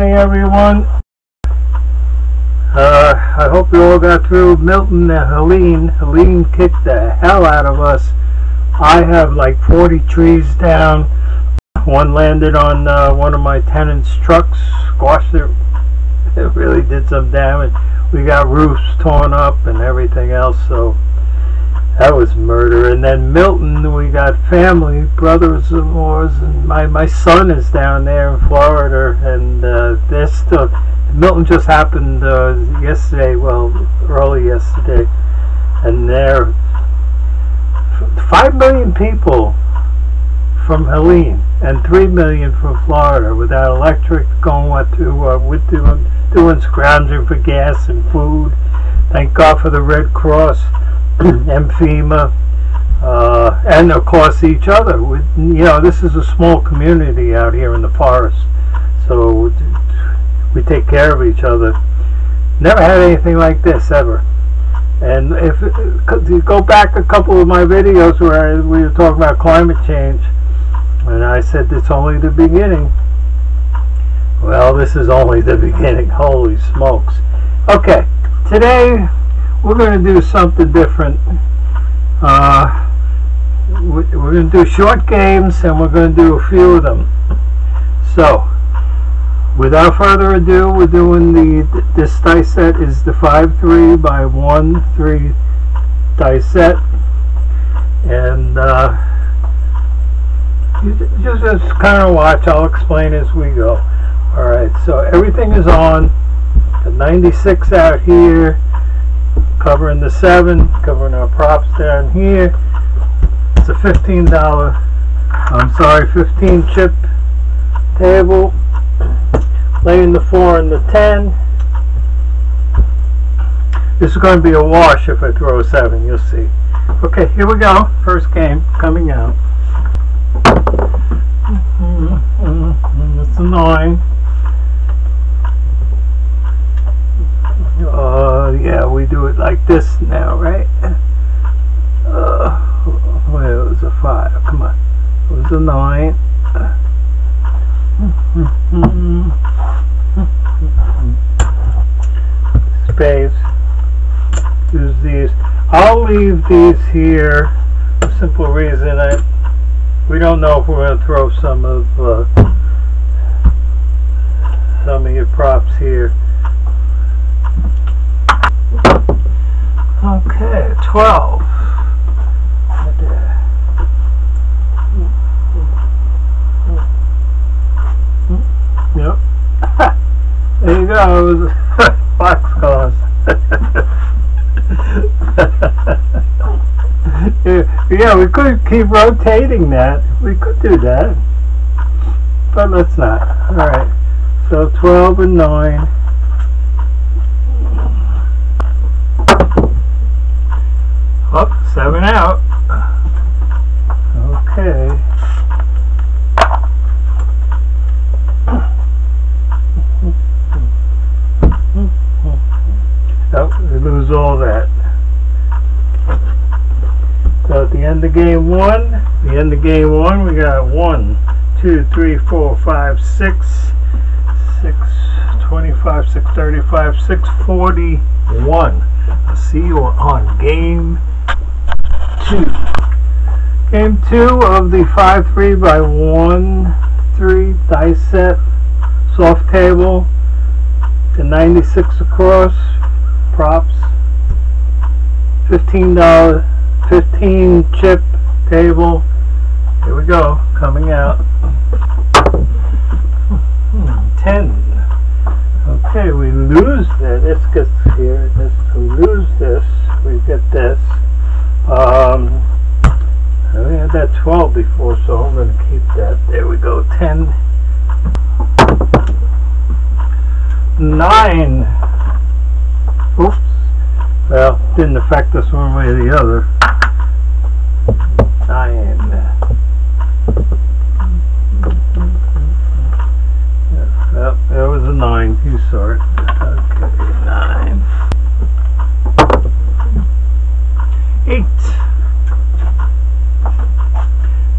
morning, everyone. Uh, I hope you all got through Milton and Helene. Helene kicked the hell out of us. I have like 40 trees down. One landed on uh, one of my tenants' trucks, squashed it. It really did some damage. We got roofs torn up and everything else, so that was murder. And then Milton, we got family, brothers-in-laws, and my, my son is down there in Florida, and uh, they're still, Milton just happened uh, yesterday, well, early yesterday, and there, five million people from Helene and three million from Florida without electric, going what to uh, with doing doing scrounging for gas and food. Thank God for the Red Cross and uh, and of course each other. You know, this is a small community out here in the forest, so we take care of each other. Never had anything like this ever. And if you go back a couple of my videos where we were talking about climate change, and I said it's only the beginning. Well, this is only the beginning. Holy smokes. Okay, today we're going to do something different. Uh, we're going to do short games and we're going to do a few of them. So, without further ado, we're doing the, this dice set is the 5-3 by 1-3 dice set. And uh, just, just kind of watch, I'll explain as we go. Alright, so everything is on. The 96 out here, covering the 7, covering our props down here. It's a $15, I'm sorry, 15 chip table laying the 4 and the 10. This is going to be a wash if I throw a 7, you'll see. Okay, here we go. First game coming out. Mm-hmm, mm-hmm, mm-hmm, it's a 9. Uh, yeah, we do it like this now, right? Uh, well, it was a 5. Come on. It was a 9. Space. Use these. I'll leave these here. For simple reason I we don't know if we're going to throw some of uh, some of your props here. Okay, 12. Hmm? Yep. there you go. Box cause. yeah, we could keep rotating that. We could do that. But let's not. Alright. So 12 and 9. 7 out. Okay. Oh, we lose all that. So at the end of game one, the end of game one, we got one, two, three, four, five, six, six, 25, 635, 641. I'll see you on game two. Game two of the 5-3 by 1-3 dice set, soft table, the 96 across, props, $15, 15 chip table. Here we go, coming out. 10. Okay, we lose this. This gets here. This, we lose this. We get this. Um, we had that 12 before, so I'm going to keep that. There we go. 10. 9. Oops. Well, didn't affect us one way or the other. 9. Yep, there was a 9. You saw it. Okay, 9. 8.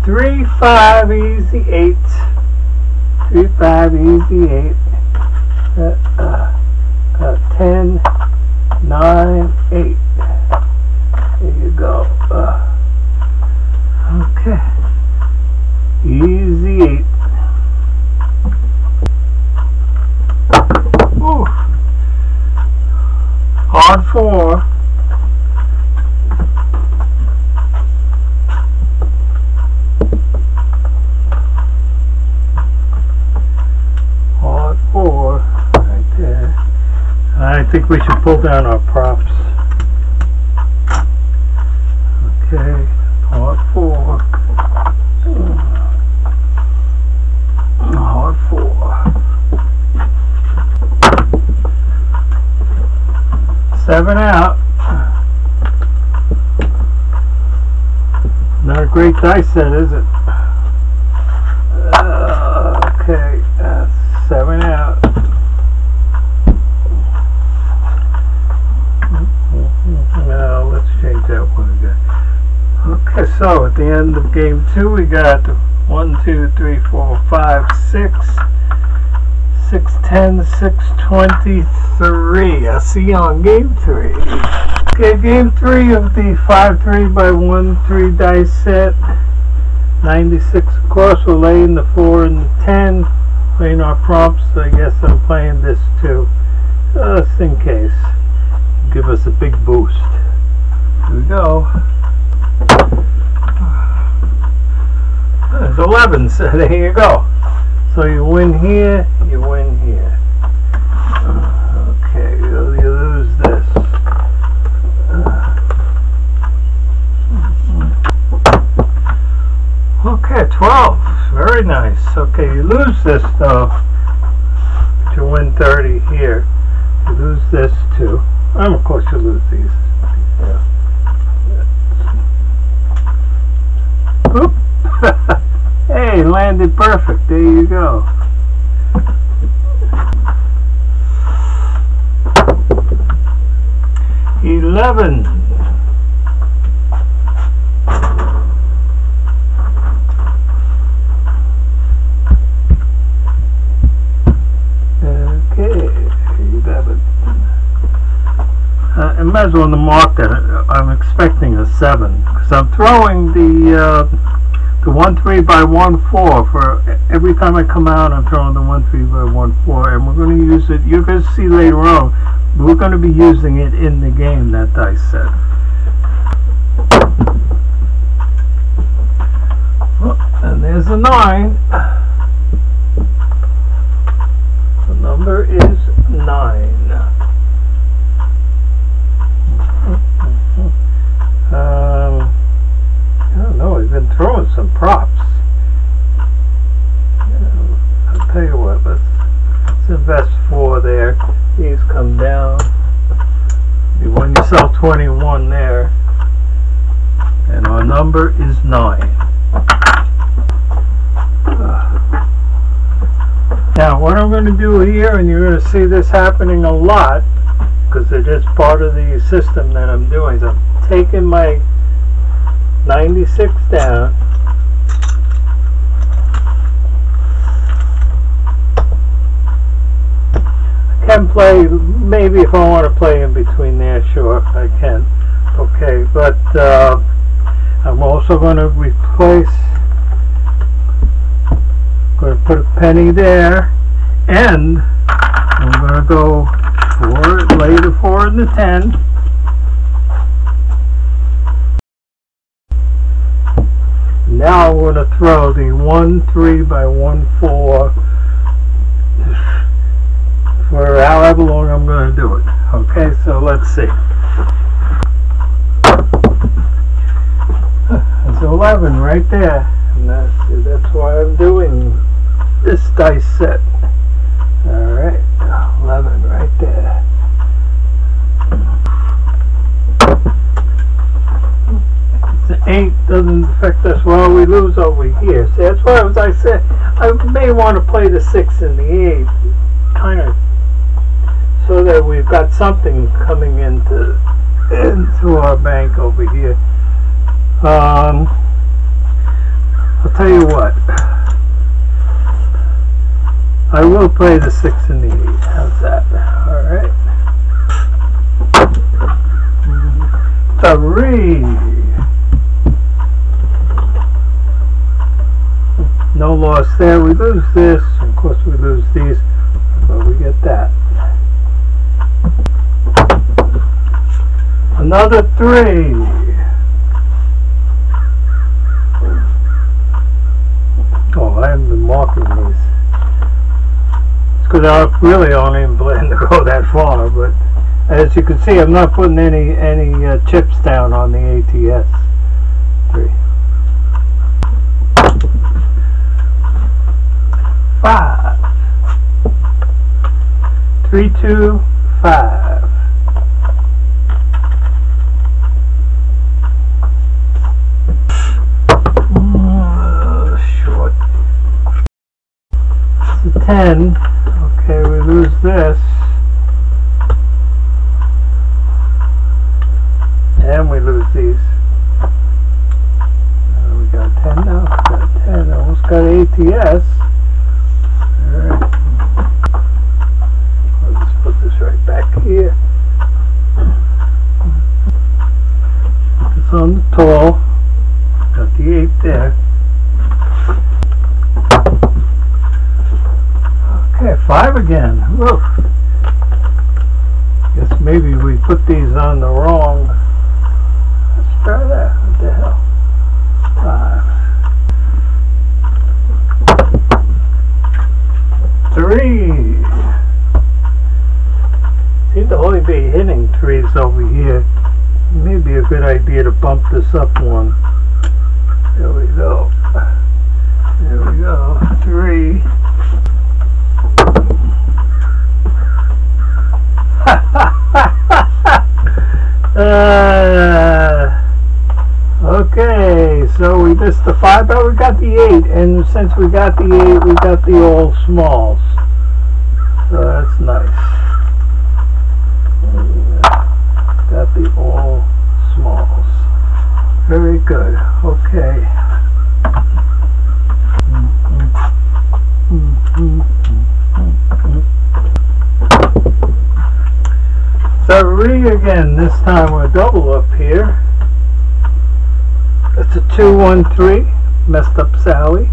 3, 5, easy 8. 3, 5, easy 8. Uh, uh, uh, 10, 9, 8. There you go. Uh, okay. Easy 8. Ooh. Hard 4. Hard 4. Right there. I think we should pull down our props. Okay, hard four. Hard four. Seven out. Not a great dice set, is it? Uh, okay, uh, seven out. Now let's change that one again. Okay, so at the end of game two, we got one, two, three, four, five, six, six, ten, six, twenty-three. I see on game three. Okay, game three of the five, three by one, three dice set. Ninety-six, of course, we're laying the four and the ten, playing our props. I guess I'm playing this too, just in case. Give us a big boost. Here we go. There's 11, so there you go. So you win here, you win here. Okay, you, lose this. Okay, 12. Very nice. Okay, you lose this though. to win 30 here. You lose this too. And of course you lose these. Yeah. Oop. Hey, landed perfect. There you go. Eleven. Okay, eleven. Uh, I might as well mark that I'm expecting a seven because I'm throwing the uh, the one three by one four for every time I come out. I'm throwing the one three by one four, and we're going to use it. You're going to see later on. We're going to be using it in the game that dice set. Oh, and there's a nine. The number is nine. Um, I don't know. he's been throwing some props. I'll tell you what. Let's, let's invest four there. These come down. You win yourself 21 there. And our number is 9. Now, what I'm going to do here, and you're going to see this happening a lot, because they're part of the system that I'm doing. So I'm taking my 96 down. I can play, maybe if I want to play in between there, sure, I can. Okay, but uh, I'm also going to replace, going to put a penny there, and I'm going to go four, lay the four and the ten. Now I'm going to throw the one three by one four for however long I'm going to do it. Okay, so let's see. It's 11 right there, and that's, that's why I'm doing this dice set. All right, 11 right there. the ink doesn't affect us. Well, we lose over here. See, that's why as I said I may want to play the six and the eight, kind of, so that we've got something coming into into our bank over here. Um, I'll tell you what. I will play the six and the eight. How's that? All right. Three. No loss there. We lose this. Of course, we lose these, but we get that. Another three. Oh, I haven't been marking these. It's because I really only plan to go that far, but as you can see, I'm not putting any any uh, chips down on the ATS. Three. Five. Three, two, five. Short. It's a ten. Okay, we lose this. And we lose these. Uh, we got 10 now. Got 10. Almost got ATS. Alright. Let's put this right back here. This on the tall. Got the 8 there. Okay, 5 again. Woof. Guess maybe we put these on the wrong Let's try that. What the hell? Five. Three. To only be hitting trees over here. Maybe a good idea to bump this up one. There we go. There we go. Three. uh, okay, so we missed the five, but we got the eight, and since we got the eight, we got the all smalls. So that's nice. Got the all smalls. Very good. Okay. So Three again. This time we're double up here. It's a two one three. Messed up Sally.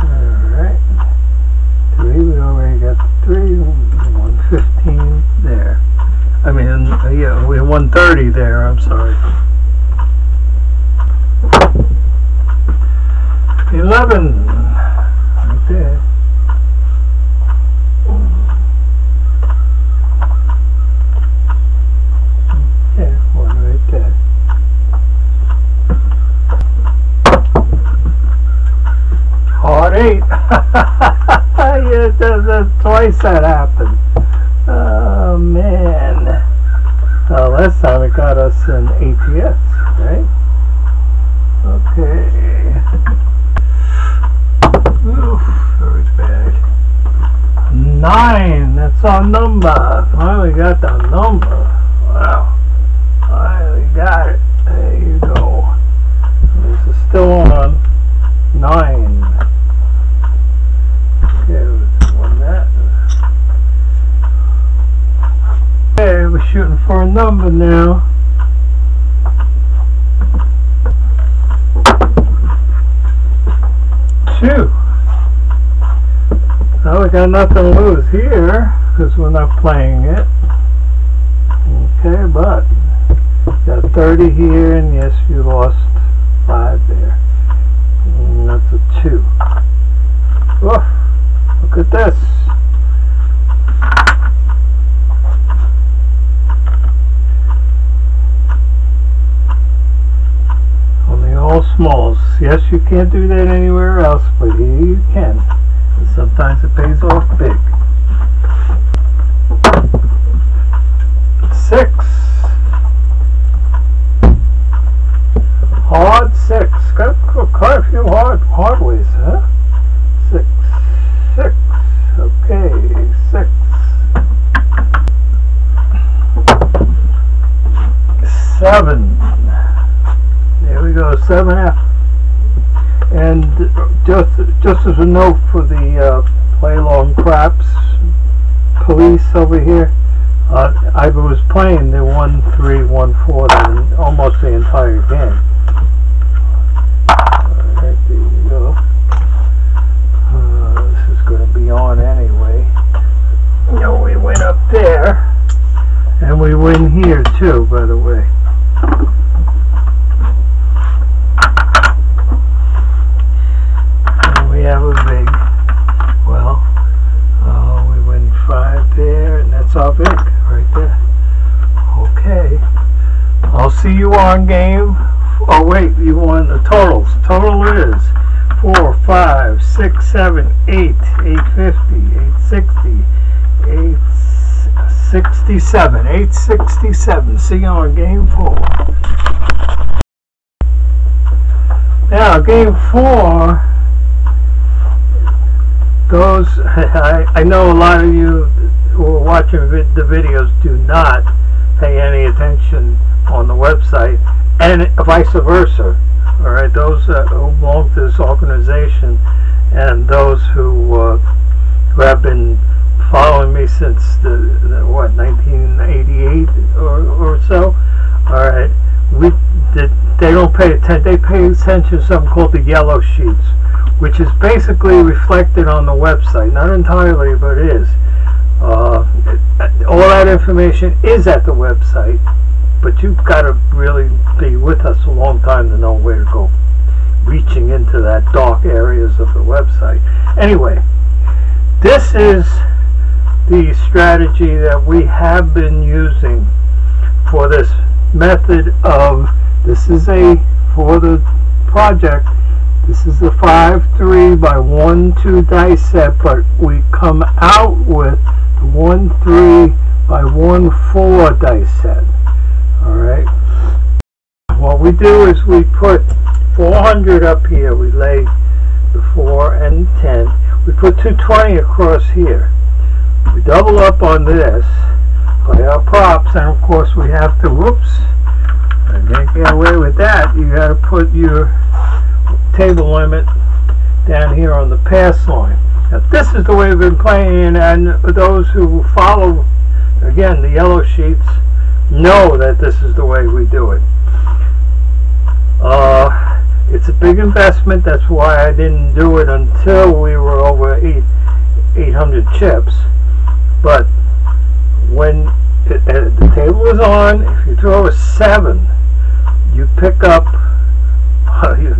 Alright. Three, we already got three. One fifteen there. I mean, yeah, we one thirty there. I'm sorry. Eleven. Right there. Yeah, one right there. Hard eight. yeah, that's twice that happened. Last time it got us an ATS, right? Okay. Oof, very bad. Nine. That's our number. Finally got the number. Wow. Finally got it. There you go. This is still on. Nine. Okay, let's run that. Okay, we're shooting for a number now. Two. Now we got nothing to lose here because we're not playing it. Okay, but got 30 here, and yes, you lost five there. And that's a two. Oof, look at this. Only all smalls. Yes, you can't do that anywhere else, but here you can. And sometimes it pays off big. Six. Hard six. Got quite a few hard hard ways, huh? Six. Six. Okay, six. Seven. Go, seven F. And just just as a note for the uh, play along craps police over here, Uh, I was playing the one three one four the, almost the entire game. Alright, there you go. Uh, this is going to be on anyway. No, we went up there, and we win here too, by the way. And we have a big, well, uh, we win five there, and that's our big right there. Okay. I'll see you on game. Oh you won the totals. Total is four, five, six, seven, eight, eight fifty, eight sixty, eight sixty-seven, eight sixty-seven. See you on game four. Now, game four goes. I, I know a lot of you who are watching the videos do not pay any attention on the website, and vice versa. All right, those who belong to this organization and those who uh, who have been following me since the, the what 1988 or, or so. All right, we they, they don't pay attention. They pay attention to something called the yellow sheets, which is basically reflected on the website. Not entirely, but it is. Uh, all that information is at the website, but you've got to really be with us a long time to know where to go, reaching into that dark areas of the website. Anyway, this is the strategy that we have been using for this method of this is a for the project this is the 5-3 by 1-2 dice set but we come out with the 1-3 by 1-4 dice set alright what we do is we put 400 up here we lay the 4 and 10 we put 220 across here. We double up on this play our props and of course we have to whoops I can't get away with that. You got to put your table limit down here on the pass line. Now this is the way we've been playing and those who follow again the yellow sheets know that this is the way we do it uh, it's a big investment that's why I didn't do it until we were over eight, 800 chips but when it, uh, the table is on, if you throw a seven, you pick up, you,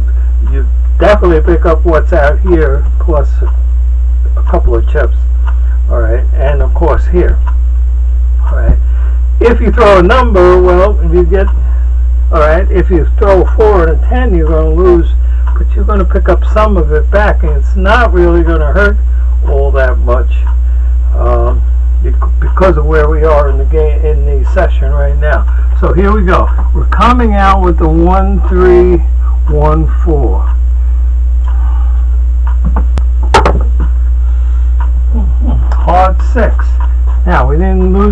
you definitely pick up what's out here plus a couple of chips. All right, and of course here. All right. If you throw a number, well, if you get, all right, if you throw a 4 and a 10, you're going to lose, but you're going to pick up some of it back, and it's not really going to hurt all that much um, because of where we are in the game, in the session right now. So here we go. We're coming out with the 1, 3, 1, 4.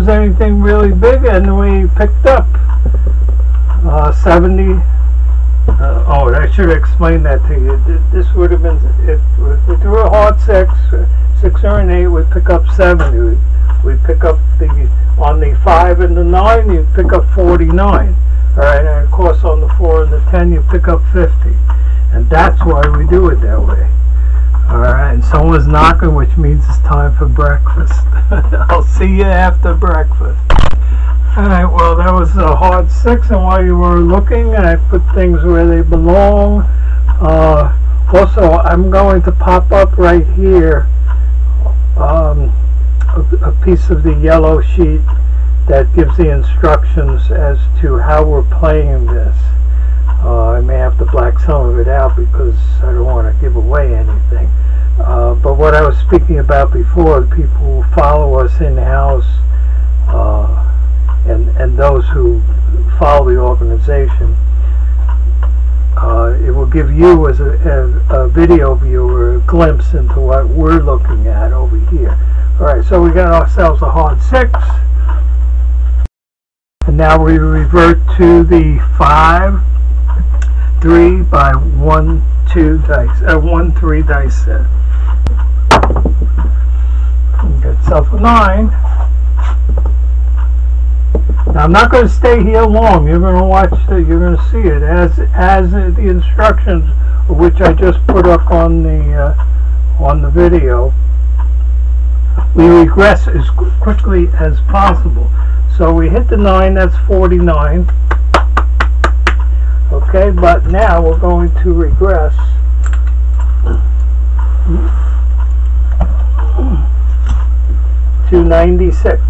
We anything really big, and we picked up uh, 70. Uh, oh, I should explain that to you. This would have been if, we threw a hard six, six or an eight, we'd pick up 70 we pick up the on the 5 and the 9 you pick up 49 all right and of course on the 4 and the 10 you pick up 50 and that's why we do it that way all right and someone's knocking which means it's time for breakfast. I'll see you after breakfast. All right well that was a hard 6 and while you were looking I put things where they belong. Uh, also I'm going to pop up right here um, a, a piece of the yellow sheet that gives the instructions as to how we're playing this. Uh, I may have to black some of it out because I don't want to give away anything. Uh, but what I was speaking about before, people who follow us in-house uh, and, and those who follow the organization, uh, it will give you as a, a, a video viewer a glimpse into what we're looking at over here. Alright, so we got ourselves a hard 6. And now we revert to the 5, 3 by 1, 2 dice, uh, 1, 3 dice set. Get yourself a 9. Now, I'm not going to stay here long. You're going to watch the, you're going to see it as as the instructions, which I just put up on the uh, on the video. We regress as quickly as possible. So we hit the nine. That's 49. Okay, but now we're going to regress. To 96.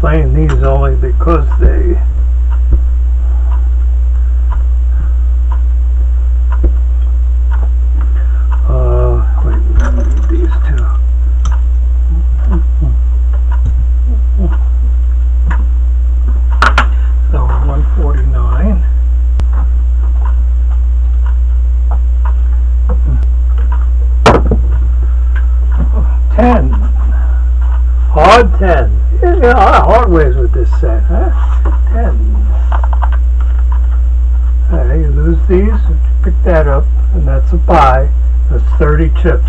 Playing these only because they uh wait, I need these two. So 149. Ten. Yeah, a lot of hard ways with this set, huh? Ten. Alright, you lose these, pick that up, and that's a buy. That's 30 chips.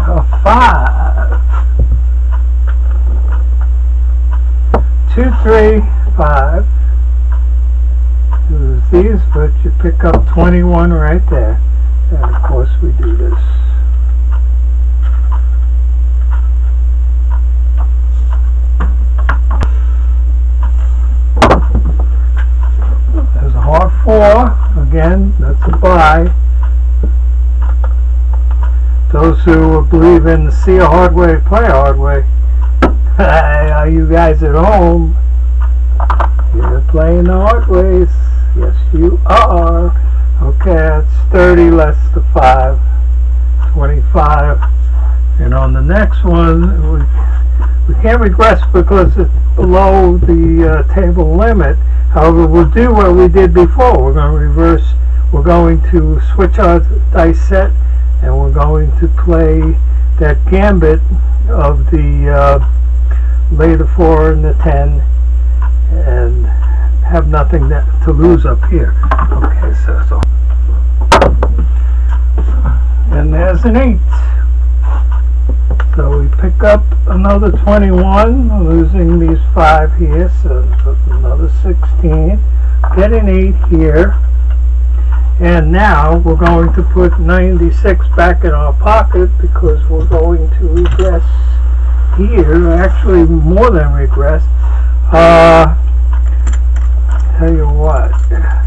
A five. Two, three, five. Lose these, but you pick up 21 right there. And of course we do this. There's a hard four. Again, that's a buy. Those who believe in see a hard way, play a hard way. Are you guys at home? You're playing the hard ways. Yes, you are. Okay, that's 30 less the 5. 25. And on the next one, we, we can't regress because it's below the uh, table limit. However, we'll do what we did before. We're going to reverse. We're going to switch our dice set and we're going to play that gambit of the uh, lay the 4 and the 10 and have nothing that, to lose up here. Okay, so, so. And there's an 8. So we pick up another 21, losing these 5 here, so another 16. Get an 8 here. And now we're going to put 96 back in our pocket because we're going to regress here, actually more than regress. Uh, tell you what.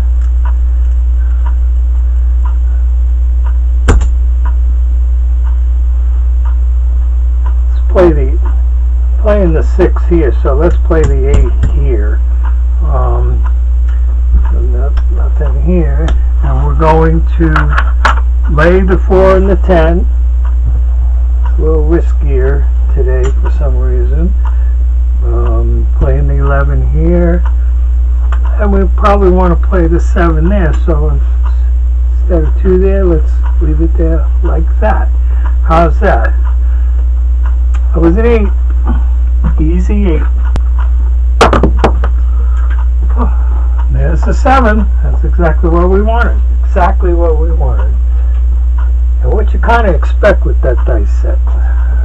Play the playing the six here, so let's play the eight here. Um, nothing here, and we're going to lay the four and the ten. It's a little riskier today for some reason. Um, playing the 11 here. And we probably want to play the 7 there, so instead of 2 there, let's leave it there like that. How's that? Was an 8. Easy 8. There's the 7. That's exactly what we wanted. Exactly what we wanted. And what you kind of expect with that dice set.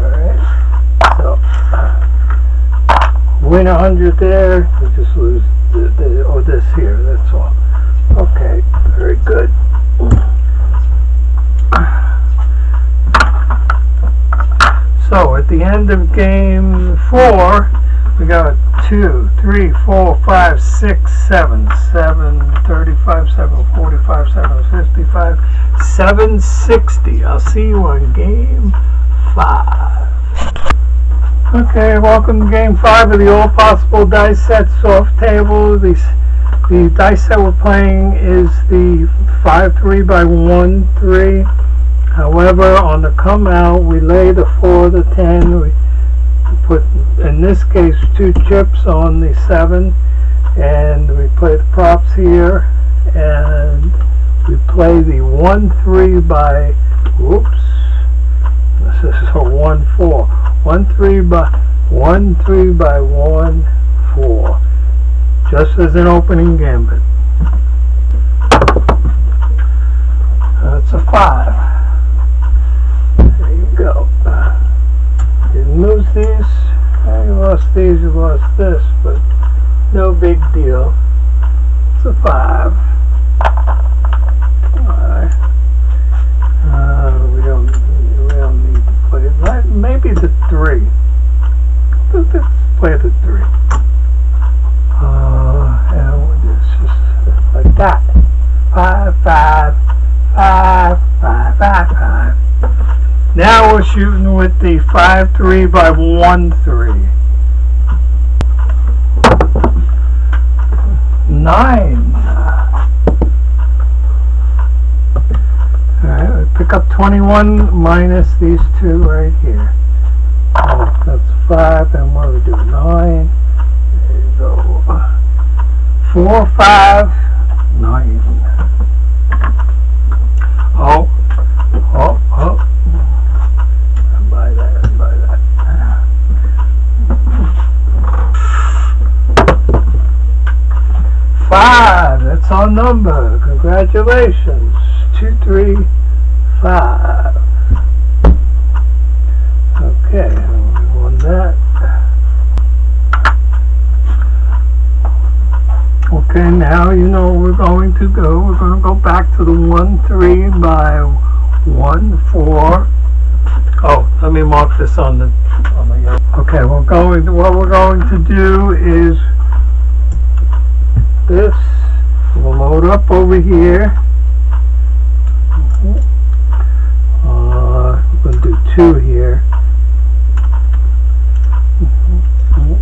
Alright. So, win a hundred there, you just lose the, the, or this here, that's all. Okay, very good. So, at the end of game four, we got two, three, four, five, six, seven, seven, thirty-five, seven, forty-five, seven, fifty-five, seven, sixty. I'll see you on game five. Okay, welcome to game five of the All Possible Dice Set Soft Table. The, the dice set we're playing is the 5-3 by 1-3. However, on the come out, we lay the 4, the 10, we put, in this case, two chips on the 7, and we play the props here, and we play the 1-3 by, whoops, this is a 1-4, 1-3 by, 1-3 by 1-4, just as an opening gambit. That's a 5 go. Didn't lose these. I lost these, you lost this, but no big deal. It's a five. Alright. Uh, we don't, we don't need to play it. Maybe the three. Let's play the three. Uh, and it's just like that. Five, five, five, five, five. Now we're shooting with the 5-3 by 1-3. Nine. Alright, pick up 21 minus these two right here. Oh, that's 5, and what do we do? 9. There you go. 4, 5. Number. Congratulations. Two, three, five. Okay, we won that. Okay, now you know we're going to go. We're going to go back to the 1 3 by 1 4. Oh, let me mark this on the. On the okay, we're going. To, What we're going to do is this. We'll load up over here. Uh, to do two here.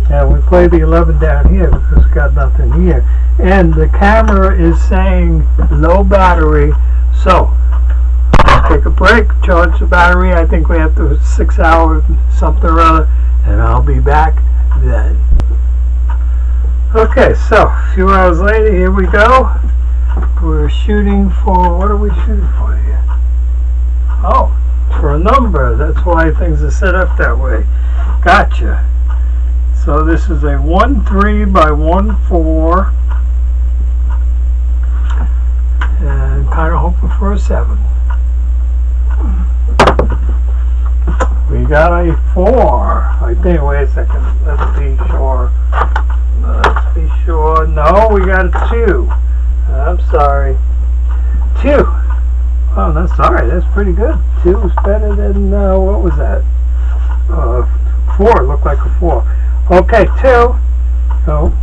And we play the 11 down here because it's got nothing here. And the camera is saying low battery. So, take a break, charge the battery. I think we have to six hours, something or other, and I'll be back then. Okay, so few hours later, here we go. We're shooting for, what are we shooting for here? Oh, for a number. That's why things are set up that way. Gotcha. So this is a 1 3 by 1 4. And kind of hoping for a 7. We got a 4. I think, wait a second. Let's be sure. Let's be sure. No, we got a 2. I'm sorry. 2. Oh, that's sorry. That's pretty good. 2 is better than, uh, what was that? Uh, 4. Looked like a 4. Okay, 2. So,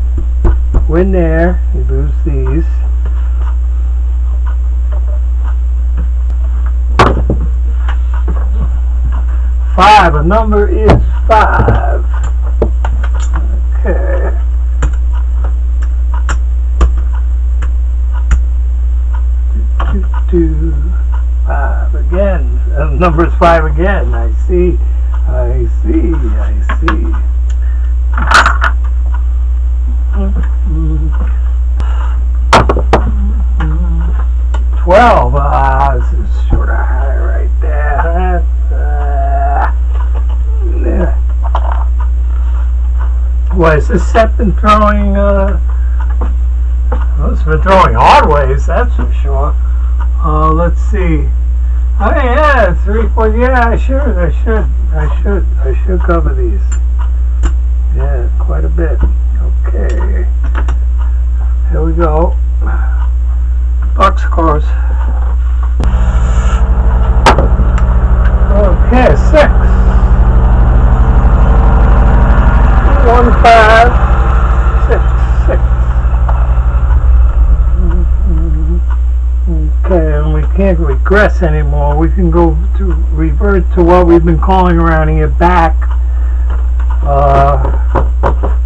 win there. You lose these. Five. A number is five. Okay. Do. Five again. Uh, number is five again. I see. I see. I see. Twelve. Ah, this is sort of high right there. Uh, is this set been throwing? Uh, well, it's been throwing hard ways, that's for sure. Uh, let's see. Oh yeah, three, four. Yeah, I should. I should. I should. I should cover these. Yeah, quite a bit. Okay. Here we go. Box scores. Okay, six. One, five, six, six. Okay, we can't regress anymore. We can go to revert to what we've been calling around here back. Uh,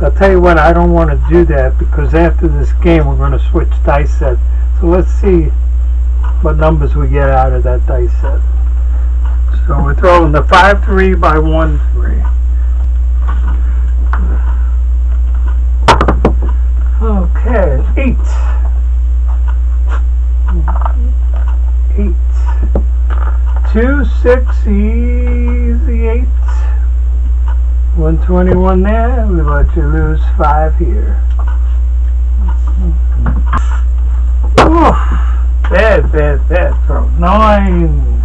I'll tell you what, I don't want to do that because after this game we're going to switch dice sets. So let's see what numbers we get out of that dice set. So we're throwing the 5-3 by 1-3. Okay, 8. 8. 2, 6, easy 8. 121 there, we let you lose 5 here. Oof, bad, bad, bad throw. nine.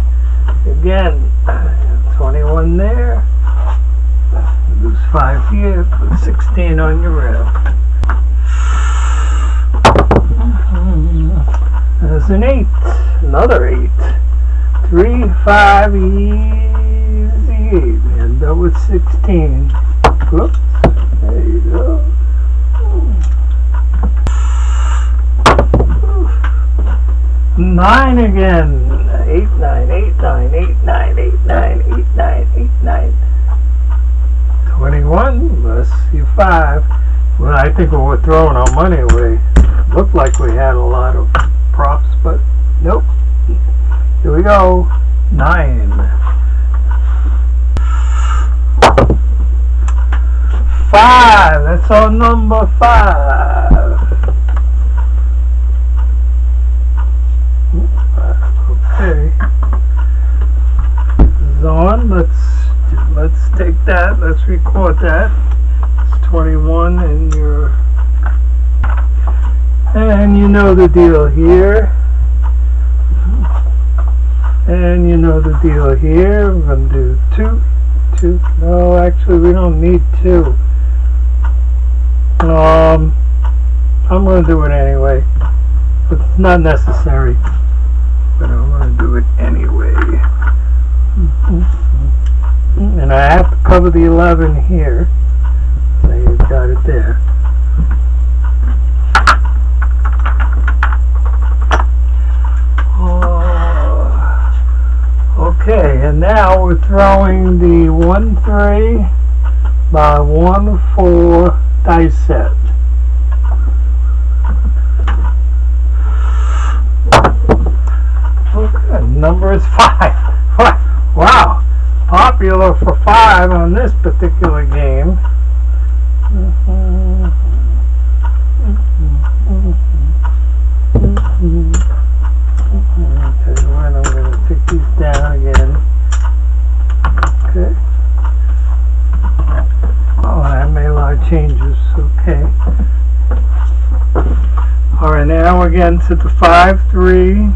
Again, 21 there. Lose five here, put 16 on your rail. There's an eight, another eight. Three, five, easy eight. End up with 16. Whoops, there you go. Nine again. Eight, nine, eight, nine, eight, nine, eight, nine, eight, nine, eight, nine. 21 less you five. Well, I think we were throwing our money away. Looked like we had a lot of props, nope. Here we go. Nine. Five. That's our number five. Okay. This is on. Let's let's take that. Let's record that. It's 21 and you're and you know the deal here. And you know the deal here. We're going to do two, two. No, actually, we don't need two. Um, I'm going to do it anyway. It's not necessary. But I'm going to do it anyway. And I have to cover the 11 here. So you've got it there. Okay, and now we're throwing the 1 3 by 1 4 dice set. Okay, number is 5. wow, popular for 5 on this particular game. Okay, right, I'm going to take these down again. Okay. Oh, I made a lot of changes. Okay. All right, now again to the 5 3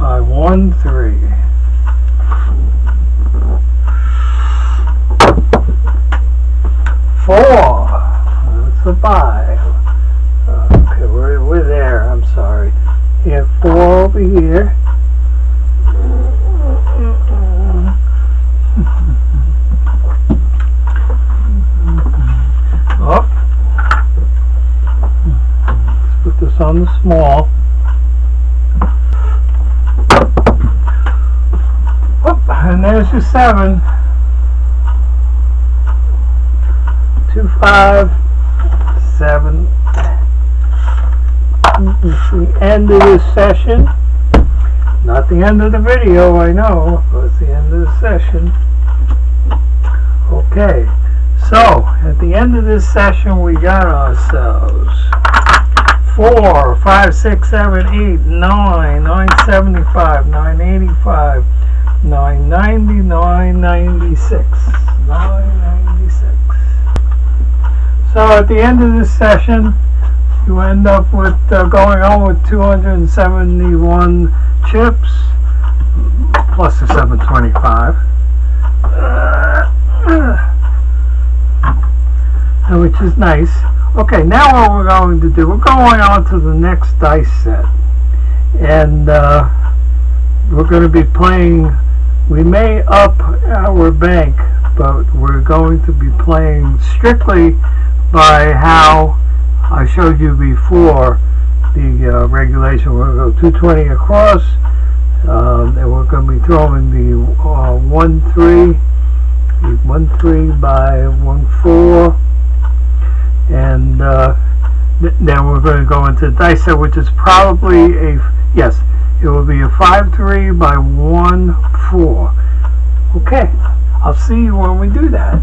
by 1 3. Four. That's a five. Okay, we're, we're there. I'm sorry. You have four over here. On the small. And there's your seven. Two, five, seven, it's the end of this session. Not the end of the video, I know, but it's the end of the session. Okay, so at the end of this session, we got ourselves four, five, six, seven, eight, nine, nine seventy-five, nine eighty-five, nine ninety, nine ninety-six, nine ninety-six. So at the end of this session, you end up with uh, going on with 271 chips plus the 725 uh, which is nice okay now what we're going to do we're going on to the next dice set and uh, we're going to be playing we may up our bank but we're going to be playing strictly by how I showed you before the uh, regulation. We're going to go 220 across, um, and we're going to be throwing the uh, 1 3, 1 3 by 1 4, and uh, th then we're going to go into set, which is probably a, yes, it will be a 5 3 by 1 4. Okay, I'll see you when we do that.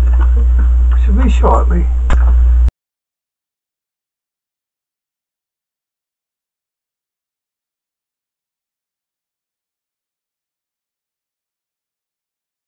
Should be shortly.